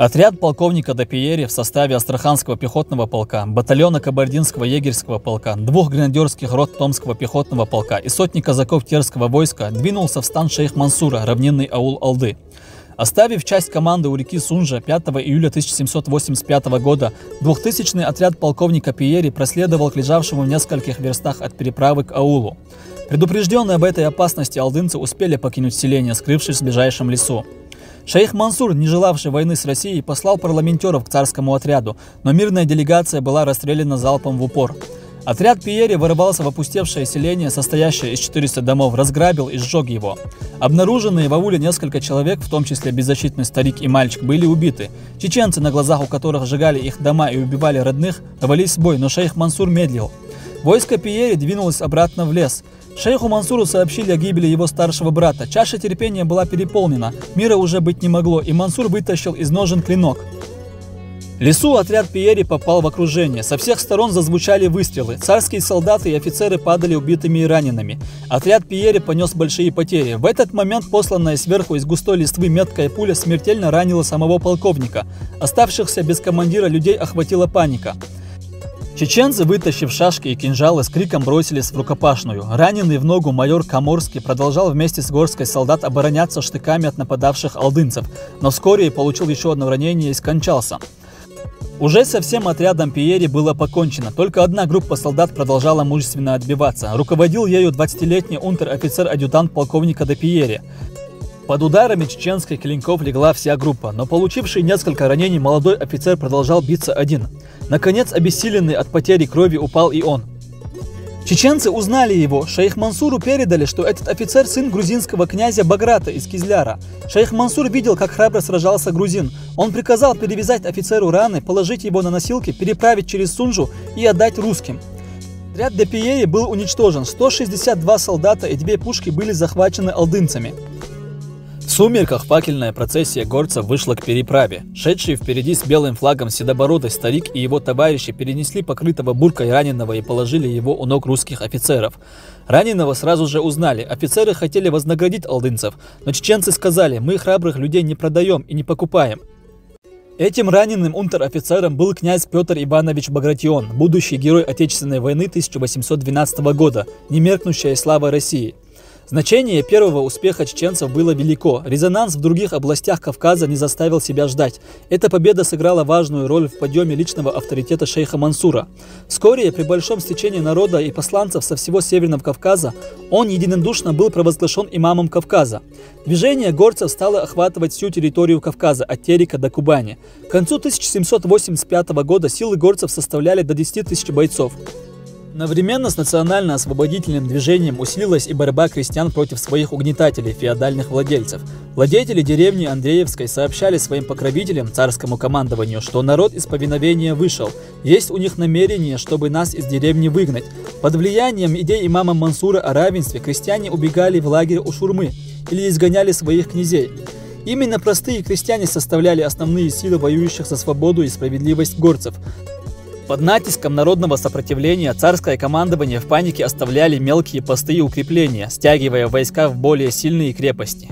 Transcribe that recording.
Отряд полковника Допиери в составе Астраханского пехотного полка, батальона Кабардинского егерского полка, двух гренадерских рот Томского пехотного полка и сотни казаков Терского войска двинулся в стан шейх Мансура, равнинный аул Алды. Оставив часть команды у реки Сунжа 5 июля 1785 года, двухтысячный отряд полковника Пиери проследовал к лежавшему в нескольких верстах от переправы к аулу. Предупрежденные об этой опасности алдынцы успели покинуть селение, скрывшись в ближайшем лесу. Шейх Мансур, не желавший войны с Россией, послал парламентеров к царскому отряду, но мирная делегация была расстреляна залпом в упор. Отряд Пьери ворвался в опустевшее селение, состоящее из 400 домов, разграбил и сжег его. Обнаруженные в ауле несколько человек, в том числе беззащитный старик и мальчик, были убиты. Чеченцы, на глазах у которых сжигали их дома и убивали родных, рвались в бой, но шейх Мансур медлил. Войско Пьери двинулось обратно в лес – Шейху Мансуру сообщили о гибели его старшего брата. Чаша терпения была переполнена, мира уже быть не могло, и Мансур вытащил из ножен клинок. Лесу отряд Пиери попал в окружение. Со всех сторон зазвучали выстрелы. Царские солдаты и офицеры падали убитыми и ранеными. Отряд Пиери понес большие потери. В этот момент посланная сверху из густой листвы меткая пуля смертельно ранила самого полковника. Оставшихся без командира людей охватила паника. Чеченцы, вытащив шашки и кинжалы, с криком бросились в рукопашную. Раненый в ногу майор Каморский продолжал вместе с горской солдат обороняться штыками от нападавших алдынцев, но вскоре получил еще одно ранение и скончался. Уже со всем отрядом Пиери было покончено, только одна группа солдат продолжала мужественно отбиваться. Руководил ею 20-летний унтер-офицер-адъютант полковника де Пиери. Под ударами чеченской клинков легла вся группа, но получивший несколько ранений молодой офицер продолжал биться один – Наконец, обессиленный от потери крови упал и он. Чеченцы узнали его. Шейх Мансуру передали, что этот офицер сын грузинского князя Баграта из Кизляра. Шейх Мансур видел, как храбро сражался грузин. Он приказал перевязать офицеру раны, положить его на носилки, переправить через Сунжу и отдать русским. Отряд Депиери был уничтожен. 162 солдата и две пушки были захвачены алдынцами. В сумерках факельная процессия горцев вышла к переправе. Шедшие впереди с белым флагом седобородый старик и его товарищи перенесли покрытого буркой раненого и положили его у ног русских офицеров. Раненого сразу же узнали. Офицеры хотели вознаградить алдынцев, но чеченцы сказали, мы храбрых людей не продаем и не покупаем. Этим раненым унтер-офицером был князь Петр Иванович Багратион, будущий герой Отечественной войны 1812 года, немеркнущая слава России. Значение первого успеха чеченцев было велико. Резонанс в других областях Кавказа не заставил себя ждать. Эта победа сыграла важную роль в подъеме личного авторитета шейха Мансура. Вскоре, при большом стечении народа и посланцев со всего Северного Кавказа, он единодушно был провозглашен имамом Кавказа. Движение горцев стало охватывать всю территорию Кавказа, от Терека до Кубани. К концу 1785 года силы горцев составляли до 10 тысяч бойцов. Одновременно с национально-освободительным движением усилилась и борьба крестьян против своих угнетателей, феодальных владельцев. Владетели деревни Андреевской сообщали своим покровителям, царскому командованию, что народ из повиновения вышел. Есть у них намерение, чтобы нас из деревни выгнать. Под влиянием идей имама Мансура о равенстве крестьяне убегали в лагерь у Шурмы или изгоняли своих князей. Именно простые крестьяне составляли основные силы воюющих за свободу и справедливость горцев. Под натиском народного сопротивления царское командование в панике оставляли мелкие посты и укрепления, стягивая войска в более сильные крепости.